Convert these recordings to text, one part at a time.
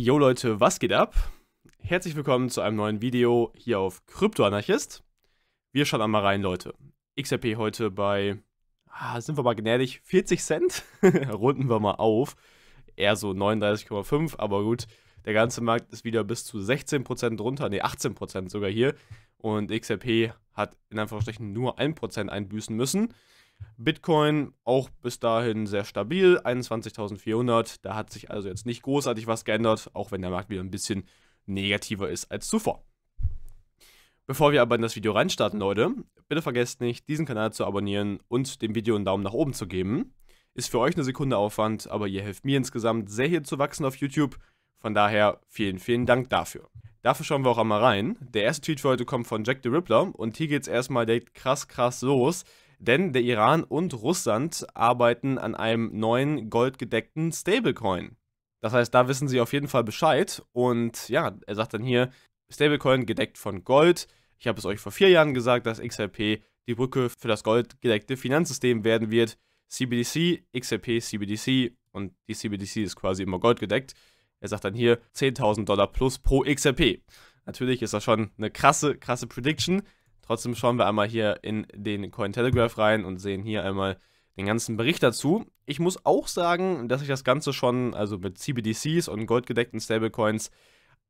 Jo Leute, was geht ab? Herzlich willkommen zu einem neuen Video hier auf Kryptoanarchist. Wir schauen einmal rein, Leute. XRP heute bei, ah, sind wir mal gnädig, 40 Cent? Runden wir mal auf. Eher so 39,5, aber gut. Der ganze Markt ist wieder bis zu 16% runter, ne 18% sogar hier. Und XRP hat in Anführungsstrichen nur 1% einbüßen müssen. Bitcoin auch bis dahin sehr stabil, 21.400. Da hat sich also jetzt nicht großartig was geändert, auch wenn der Markt wieder ein bisschen negativer ist als zuvor. Bevor wir aber in das Video reinstarten, Leute, bitte vergesst nicht, diesen Kanal zu abonnieren und dem Video einen Daumen nach oben zu geben. Ist für euch eine Sekunde Aufwand, aber ihr helft mir insgesamt sehr hier zu wachsen auf YouTube. Von daher vielen, vielen Dank dafür. Dafür schauen wir auch einmal rein. Der erste Tweet für heute kommt von Jack the Rippler und hier geht es erstmal direkt krass, krass los. Denn der Iran und Russland arbeiten an einem neuen goldgedeckten Stablecoin. Das heißt, da wissen sie auf jeden Fall Bescheid. Und ja, er sagt dann hier, Stablecoin gedeckt von Gold. Ich habe es euch vor vier Jahren gesagt, dass XRP die Brücke für das goldgedeckte Finanzsystem werden wird. CBDC, XRP, CBDC und die CBDC ist quasi immer goldgedeckt. Er sagt dann hier 10.000 Dollar plus pro XRP. Natürlich ist das schon eine krasse, krasse Prediction. Trotzdem schauen wir einmal hier in den Cointelegraph rein und sehen hier einmal den ganzen Bericht dazu. Ich muss auch sagen, dass ich das Ganze schon, also mit CBDCs und goldgedeckten Stablecoins,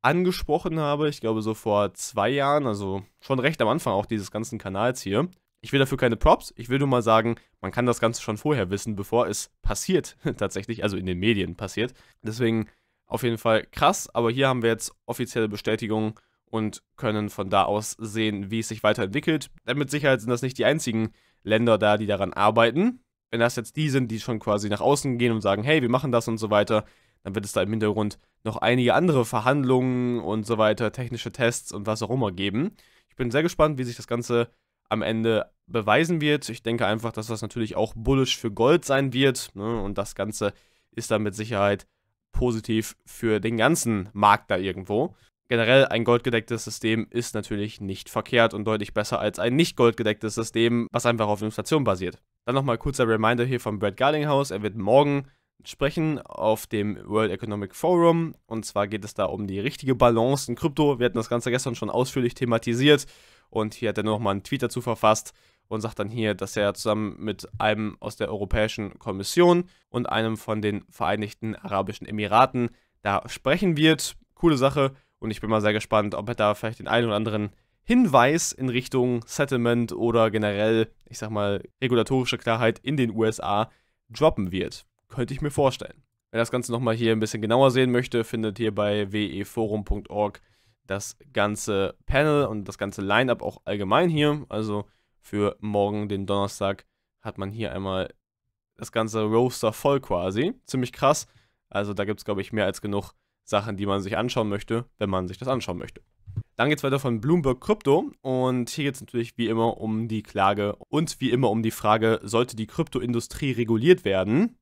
angesprochen habe. Ich glaube, so vor zwei Jahren, also schon recht am Anfang auch dieses ganzen Kanals hier. Ich will dafür keine Props. Ich will nur mal sagen, man kann das Ganze schon vorher wissen, bevor es passiert, tatsächlich, also in den Medien passiert. Deswegen auf jeden Fall krass, aber hier haben wir jetzt offizielle Bestätigung und können von da aus sehen, wie es sich weiterentwickelt. Denn mit Sicherheit sind das nicht die einzigen Länder da, die daran arbeiten. Wenn das jetzt die sind, die schon quasi nach außen gehen und sagen, hey, wir machen das und so weiter, dann wird es da im Hintergrund noch einige andere Verhandlungen und so weiter, technische Tests und was auch immer geben. Ich bin sehr gespannt, wie sich das Ganze am Ende beweisen wird. Ich denke einfach, dass das natürlich auch bullish für Gold sein wird. Ne? Und das Ganze ist dann mit Sicherheit positiv für den ganzen Markt da irgendwo. Generell ein goldgedecktes System ist natürlich nicht verkehrt und deutlich besser als ein nicht goldgedecktes System, was einfach auf Inflation basiert. Dann nochmal kurzer Reminder hier von Brad Garlinghouse. Er wird morgen sprechen auf dem World Economic Forum. Und zwar geht es da um die richtige Balance in Krypto. Wir hatten das Ganze gestern schon ausführlich thematisiert. Und hier hat er nochmal einen Tweet dazu verfasst und sagt dann hier, dass er zusammen mit einem aus der Europäischen Kommission und einem von den Vereinigten Arabischen Emiraten da sprechen wird. Coole Sache. Und ich bin mal sehr gespannt, ob er da vielleicht den einen oder anderen Hinweis in Richtung Settlement oder generell, ich sag mal, regulatorische Klarheit in den USA droppen wird. Könnte ich mir vorstellen. Wer das Ganze nochmal hier ein bisschen genauer sehen möchte, findet hier bei weforum.org das ganze Panel und das ganze Line-up auch allgemein hier. Also für morgen, den Donnerstag, hat man hier einmal das ganze Roaster voll quasi. Ziemlich krass. Also da gibt es, glaube ich, mehr als genug Sachen, die man sich anschauen möchte, wenn man sich das anschauen möchte. Dann geht es weiter von Bloomberg Crypto und hier geht es natürlich wie immer um die Klage und wie immer um die Frage, sollte die Kryptoindustrie reguliert werden?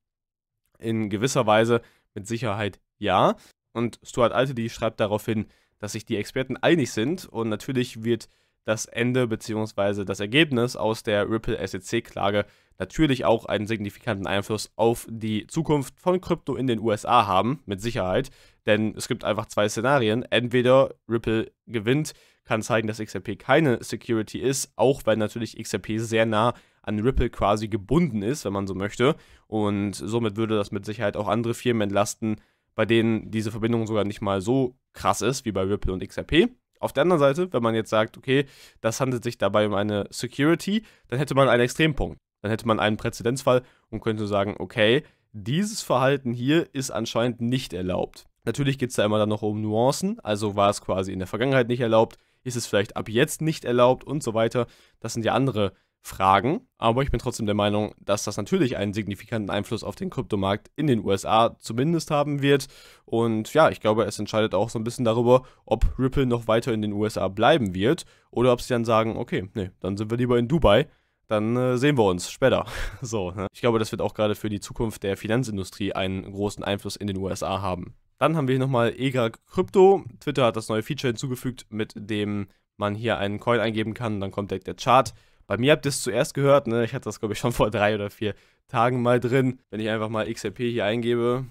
In gewisser Weise mit Sicherheit ja. Und Stuart Alte, schreibt darauf hin, dass sich die Experten einig sind und natürlich wird das Ende bzw. das Ergebnis aus der Ripple SEC-Klage natürlich auch einen signifikanten Einfluss auf die Zukunft von Krypto in den USA haben, mit Sicherheit. Denn es gibt einfach zwei Szenarien. Entweder Ripple gewinnt, kann zeigen, dass XRP keine Security ist, auch weil natürlich XRP sehr nah an Ripple quasi gebunden ist, wenn man so möchte. Und somit würde das mit Sicherheit auch andere Firmen entlasten, bei denen diese Verbindung sogar nicht mal so krass ist wie bei Ripple und XRP. Auf der anderen Seite, wenn man jetzt sagt, okay, das handelt sich dabei um eine Security, dann hätte man einen Extrempunkt. Dann hätte man einen Präzedenzfall und könnte sagen, okay, dieses Verhalten hier ist anscheinend nicht erlaubt. Natürlich geht es da immer dann noch um Nuancen, also war es quasi in der Vergangenheit nicht erlaubt, ist es vielleicht ab jetzt nicht erlaubt und so weiter. Das sind ja andere Fragen, aber ich bin trotzdem der Meinung, dass das natürlich einen signifikanten Einfluss auf den Kryptomarkt in den USA zumindest haben wird. Und ja, ich glaube, es entscheidet auch so ein bisschen darüber, ob Ripple noch weiter in den USA bleiben wird oder ob sie dann sagen, okay, nee, dann sind wir lieber in Dubai. Dann äh, sehen wir uns später. so, ne? Ich glaube, das wird auch gerade für die Zukunft der Finanzindustrie einen großen Einfluss in den USA haben. Dann haben wir hier nochmal EGA Krypto. Twitter hat das neue Feature hinzugefügt, mit dem man hier einen Coin eingeben kann. Dann kommt direkt der Chart. Bei mir habt ihr es zuerst gehört, ne? Ich hatte das, glaube ich, schon vor drei oder vier Tagen mal drin. Wenn ich einfach mal XRP hier eingebe,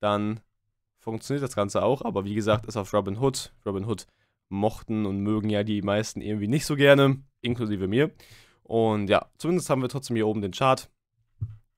dann funktioniert das Ganze auch, aber wie gesagt, ist auf Robinhood. Robinhood mochten und mögen ja die meisten irgendwie nicht so gerne, inklusive mir. Und ja, zumindest haben wir trotzdem hier oben den Chart.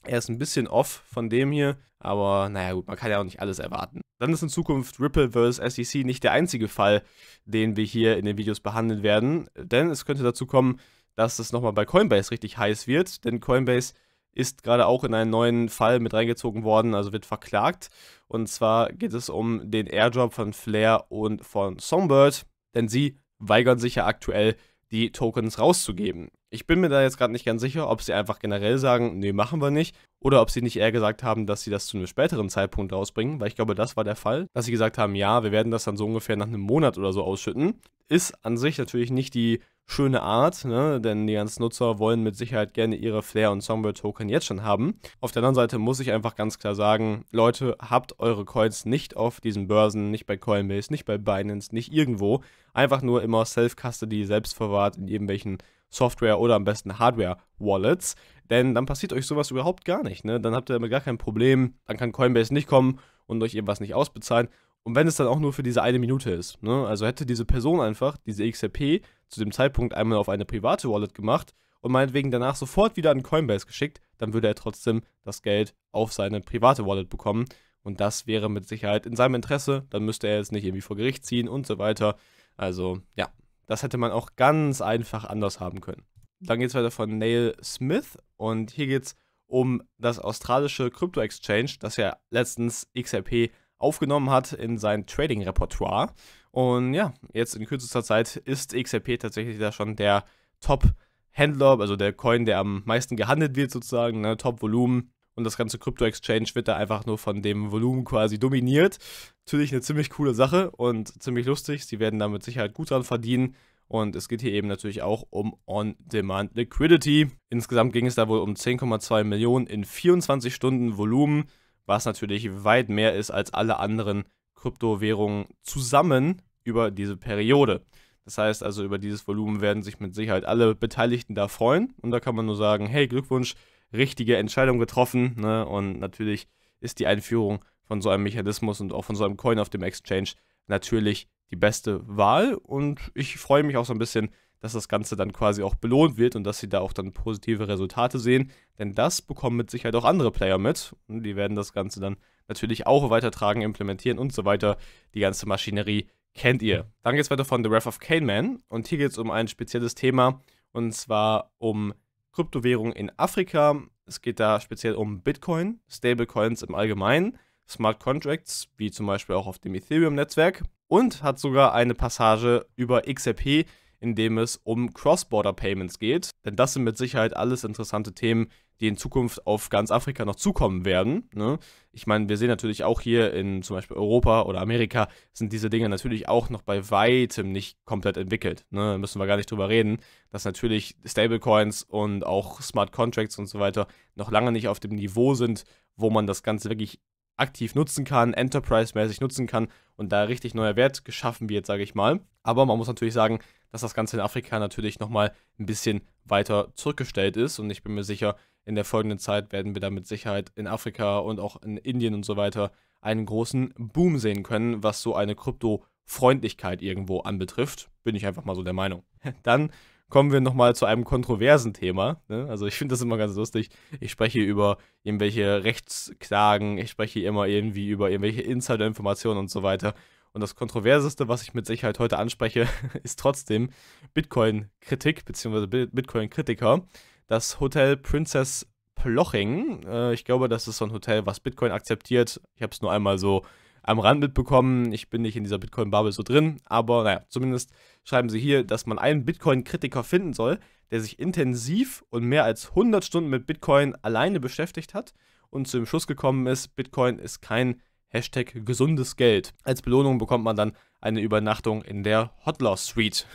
Er ist ein bisschen off von dem hier, aber naja gut, man kann ja auch nicht alles erwarten. Dann ist in Zukunft Ripple vs. SEC nicht der einzige Fall, den wir hier in den Videos behandeln werden, denn es könnte dazu kommen, dass es nochmal bei Coinbase richtig heiß wird, denn Coinbase ist gerade auch in einen neuen Fall mit reingezogen worden, also wird verklagt. Und zwar geht es um den Airdrop von Flair und von Songbird, denn sie weigern sich ja aktuell, die Tokens rauszugeben. Ich bin mir da jetzt gerade nicht ganz sicher, ob sie einfach generell sagen, nee, machen wir nicht, oder ob sie nicht eher gesagt haben, dass sie das zu einem späteren Zeitpunkt rausbringen, weil ich glaube, das war der Fall, dass sie gesagt haben, ja, wir werden das dann so ungefähr nach einem Monat oder so ausschütten. Ist an sich natürlich nicht die schöne Art, ne? denn die ganzen Nutzer wollen mit Sicherheit gerne ihre Flair- und Songbird-Token jetzt schon haben. Auf der anderen Seite muss ich einfach ganz klar sagen, Leute, habt eure Coins nicht auf diesen Börsen, nicht bei Coinbase, nicht bei Binance, nicht irgendwo. Einfach nur immer Self-Custody, selbst verwahrt in irgendwelchen Software- oder am besten Hardware-Wallets. Denn dann passiert euch sowas überhaupt gar nicht. Ne? Dann habt ihr damit gar kein Problem. Dann kann Coinbase nicht kommen und euch irgendwas nicht ausbezahlen. Und wenn es dann auch nur für diese eine Minute ist. Ne? Also hätte diese Person einfach, diese XRP, zu dem Zeitpunkt einmal auf eine private Wallet gemacht und meinetwegen danach sofort wieder an Coinbase geschickt, dann würde er trotzdem das Geld auf seine private Wallet bekommen. Und das wäre mit Sicherheit in seinem Interesse. Dann müsste er jetzt nicht irgendwie vor Gericht ziehen und so weiter. Also ja, das hätte man auch ganz einfach anders haben können. Dann geht es weiter von Neil Smith und hier geht es um das australische Krypto-Exchange, das ja letztens XRP aufgenommen hat in sein Trading-Repertoire. Und ja, jetzt in kürzester Zeit ist XRP tatsächlich da schon der Top-Händler, also der Coin, der am meisten gehandelt wird sozusagen, ne, Top-Volumen. Und das ganze Krypto-Exchange wird da einfach nur von dem Volumen quasi dominiert. Natürlich eine ziemlich coole Sache und ziemlich lustig. Sie werden da mit Sicherheit gut dran verdienen. Und es geht hier eben natürlich auch um On-Demand Liquidity. Insgesamt ging es da wohl um 10,2 Millionen in 24 Stunden Volumen was natürlich weit mehr ist als alle anderen Kryptowährungen zusammen über diese Periode. Das heißt also, über dieses Volumen werden sich mit Sicherheit alle Beteiligten da freuen. Und da kann man nur sagen, hey, Glückwunsch, richtige Entscheidung getroffen. Ne? Und natürlich ist die Einführung von so einem Mechanismus und auch von so einem Coin auf dem Exchange natürlich die beste Wahl. Und ich freue mich auch so ein bisschen, dass das Ganze dann quasi auch belohnt wird und dass sie da auch dann positive Resultate sehen. Denn das bekommen mit Sicherheit auch andere Player mit. Und die werden das Ganze dann natürlich auch weitertragen, implementieren und so weiter. Die ganze Maschinerie kennt ihr. Dann geht es weiter von The Wrath of Kane Man. Und hier geht es um ein spezielles Thema. Und zwar um Kryptowährungen in Afrika. Es geht da speziell um Bitcoin, Stablecoins im Allgemeinen, Smart Contracts, wie zum Beispiel auch auf dem Ethereum-Netzwerk. Und hat sogar eine Passage über XRP, in dem es um Cross-Border-Payments geht. Denn das sind mit Sicherheit alles interessante Themen, die in Zukunft auf ganz Afrika noch zukommen werden. Ne? Ich meine, wir sehen natürlich auch hier in zum Beispiel Europa oder Amerika sind diese Dinge natürlich auch noch bei weitem nicht komplett entwickelt. Ne? Da müssen wir gar nicht drüber reden, dass natürlich Stablecoins und auch Smart Contracts und so weiter noch lange nicht auf dem Niveau sind, wo man das Ganze wirklich aktiv nutzen kann, enterprise-mäßig nutzen kann und da richtig neuer Wert geschaffen wird, sage ich mal. Aber man muss natürlich sagen, dass das Ganze in Afrika natürlich nochmal ein bisschen weiter zurückgestellt ist und ich bin mir sicher, in der folgenden Zeit werden wir da mit Sicherheit in Afrika und auch in Indien und so weiter einen großen Boom sehen können, was so eine Krypto-Freundlichkeit irgendwo anbetrifft. Bin ich einfach mal so der Meinung. Dann kommen wir nochmal zu einem kontroversen Thema. Ne? Also ich finde das immer ganz lustig. Ich spreche über irgendwelche Rechtsklagen, ich spreche immer irgendwie über irgendwelche Insider-Informationen und so weiter. Und das Kontroverseste, was ich mit Sicherheit heute anspreche, ist trotzdem Bitcoin-Kritik bzw. Bitcoin-Kritiker. Das Hotel Princess Ploching, äh, ich glaube, das ist so ein Hotel, was Bitcoin akzeptiert. Ich habe es nur einmal so am Rand mitbekommen. Ich bin nicht in dieser Bitcoin-Bubble so drin, aber naja, zumindest schreiben sie hier, dass man einen Bitcoin-Kritiker finden soll, der sich intensiv und mehr als 100 Stunden mit Bitcoin alleine beschäftigt hat und zu dem Schluss gekommen ist, Bitcoin ist kein Hashtag gesundes Geld. Als Belohnung bekommt man dann eine Übernachtung in der Hotlaw Suite.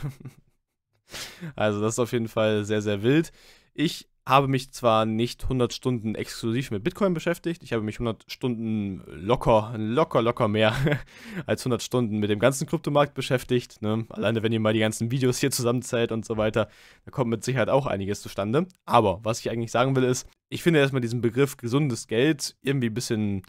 also das ist auf jeden Fall sehr, sehr wild. Ich habe mich zwar nicht 100 Stunden exklusiv mit Bitcoin beschäftigt, ich habe mich 100 Stunden locker, locker, locker mehr als 100 Stunden mit dem ganzen Kryptomarkt beschäftigt. Ne? Alleine wenn ihr mal die ganzen Videos hier zusammenzählt und so weiter, da kommt mit Sicherheit auch einiges zustande. Aber was ich eigentlich sagen will ist, ich finde erstmal diesen Begriff gesundes Geld irgendwie ein bisschen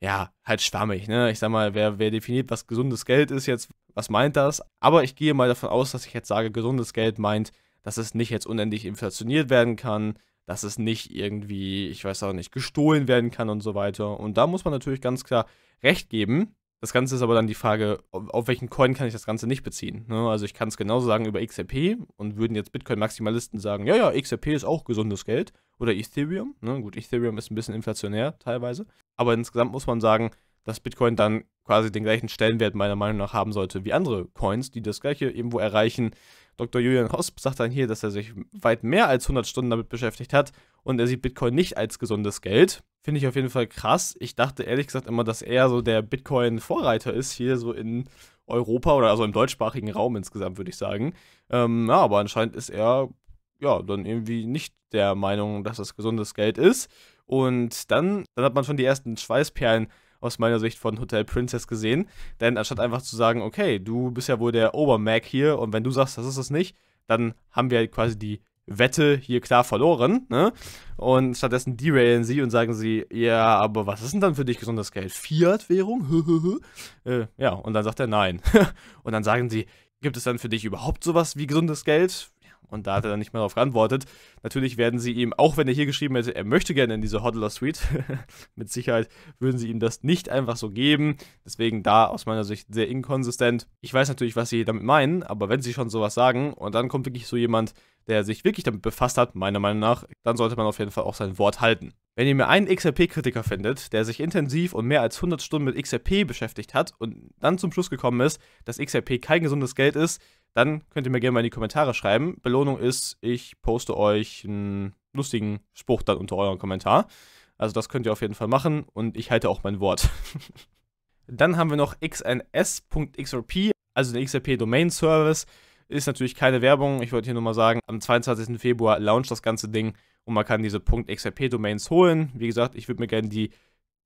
ja, halt schwammig, ne? Ich sag mal, wer, wer definiert, was gesundes Geld ist jetzt, was meint das? Aber ich gehe mal davon aus, dass ich jetzt sage, gesundes Geld meint, dass es nicht jetzt unendlich inflationiert werden kann, dass es nicht irgendwie, ich weiß auch nicht, gestohlen werden kann und so weiter. Und da muss man natürlich ganz klar recht geben. Das Ganze ist aber dann die Frage, auf welchen Coin kann ich das Ganze nicht beziehen. Ne? Also ich kann es genauso sagen über XRP und würden jetzt Bitcoin-Maximalisten sagen, ja, ja, XRP ist auch gesundes Geld. Oder Ethereum. Ne? Gut, Ethereum ist ein bisschen inflationär teilweise. Aber insgesamt muss man sagen, dass Bitcoin dann quasi den gleichen Stellenwert meiner Meinung nach haben sollte wie andere Coins, die das gleiche irgendwo erreichen. Dr. Julian Hosp sagt dann hier, dass er sich weit mehr als 100 Stunden damit beschäftigt hat und er sieht Bitcoin nicht als gesundes Geld. Finde ich auf jeden Fall krass. Ich dachte ehrlich gesagt immer, dass er so der Bitcoin-Vorreiter ist, hier so in Europa oder also im deutschsprachigen Raum insgesamt, würde ich sagen. Ähm, ja, aber anscheinend ist er ja dann irgendwie nicht der Meinung, dass das gesundes Geld ist. Und dann, dann hat man schon die ersten Schweißperlen aus meiner Sicht von Hotel Princess gesehen. Denn anstatt einfach zu sagen, okay, du bist ja wohl der Obermac hier und wenn du sagst, das ist es nicht, dann haben wir quasi die Wette hier klar verloren, ne? Und stattdessen derailen sie und sagen sie, ja, aber was ist denn dann für dich gesundes Geld? Fiat-Währung? äh, ja, und dann sagt er nein. und dann sagen sie, gibt es dann für dich überhaupt sowas wie gesundes Geld? Und da hat er dann nicht mehr darauf geantwortet. Natürlich werden sie ihm, auch wenn er hier geschrieben hätte, er möchte gerne in diese Hodler Suite, mit Sicherheit würden sie ihm das nicht einfach so geben. Deswegen da aus meiner Sicht sehr inkonsistent. Ich weiß natürlich, was sie damit meinen, aber wenn sie schon sowas sagen und dann kommt wirklich so jemand, der sich wirklich damit befasst hat, meiner Meinung nach, dann sollte man auf jeden Fall auch sein Wort halten. Wenn ihr mir einen XRP-Kritiker findet, der sich intensiv und mehr als 100 Stunden mit XRP beschäftigt hat und dann zum Schluss gekommen ist, dass XRP kein gesundes Geld ist, dann könnt ihr mir gerne mal in die Kommentare schreiben. Belohnung ist, ich poste euch einen lustigen Spruch dann unter eurem Kommentar. Also das könnt ihr auf jeden Fall machen und ich halte auch mein Wort. dann haben wir noch xns.xrp, also den XRP Domain Service. Ist natürlich keine Werbung. Ich wollte hier nur mal sagen, am 22. Februar launcht das ganze Ding und man kann diese .xrp Domains holen. Wie gesagt, ich würde mir gerne die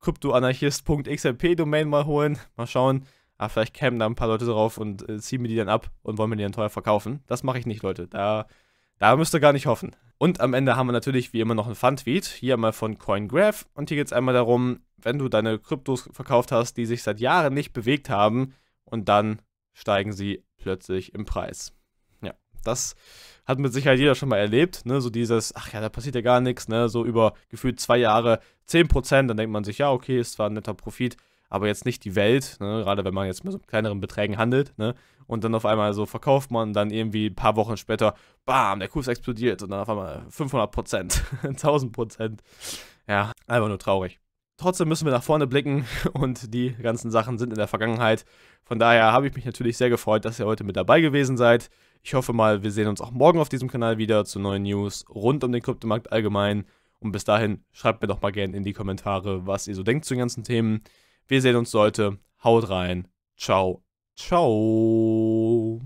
Kryptoanarchist.xrp Domain mal holen. Mal schauen ah, vielleicht kämen da ein paar Leute drauf und äh, ziehen mir die dann ab und wollen mir die dann teuer verkaufen. Das mache ich nicht, Leute. Da, da müsst ihr gar nicht hoffen. Und am Ende haben wir natürlich wie immer noch einen Fun-Tweet. Hier mal von CoinGraph. Und hier geht es einmal darum, wenn du deine Kryptos verkauft hast, die sich seit Jahren nicht bewegt haben und dann steigen sie plötzlich im Preis. Ja, das hat mit Sicherheit jeder schon mal erlebt, ne? So dieses, ach ja, da passiert ja gar nichts, ne? So über gefühlt zwei Jahre 10%, dann denkt man sich, ja, okay, ist zwar ein netter Profit, aber jetzt nicht die Welt, ne? gerade wenn man jetzt mit so kleineren Beträgen handelt, ne? und dann auf einmal so verkauft man dann irgendwie ein paar Wochen später, bam, der Kurs explodiert und dann auf einmal 500 Prozent, 1000 Prozent. Ja, einfach nur traurig. Trotzdem müssen wir nach vorne blicken und die ganzen Sachen sind in der Vergangenheit. Von daher habe ich mich natürlich sehr gefreut, dass ihr heute mit dabei gewesen seid. Ich hoffe mal, wir sehen uns auch morgen auf diesem Kanal wieder zu neuen News rund um den Kryptomarkt allgemein. Und bis dahin schreibt mir doch mal gerne in die Kommentare, was ihr so denkt zu den ganzen Themen. Wir sehen uns heute. Haut rein. Ciao. Ciao.